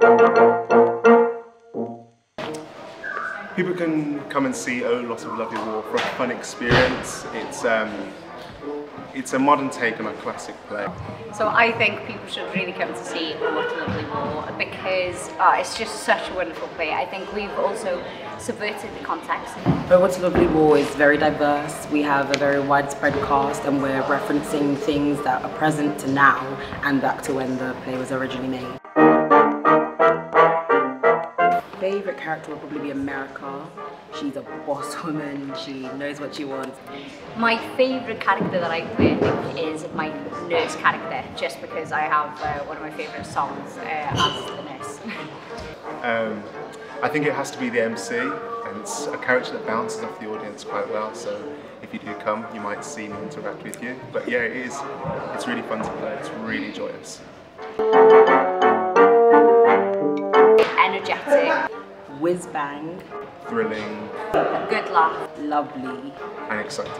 People can come and see Oh What a Lovely War for a fun experience. It's um, it's a modern take on a classic play. So I think people should really come to see Oh What a Lovely War because uh, it's just such a wonderful play. I think we've also subverted the context. Oh What a Lovely War is very diverse. We have a very widespread cast and we're referencing things that are present to now and back to when the play was originally made. Favorite character would probably be America. She's a boss woman. She knows what she wants. My favourite character that I play, I think, is my nurse character, just because I have uh, one of my favourite songs uh, as the nurse. Um, I think it has to be the MC, and it's a character that bounces off the audience quite well. So if you do come, you might see me interact with you. But yeah, it is. It's really fun to play. It's really joyous. Energetic, Whiz bang, Thrilling good laugh. lovely. and exciting.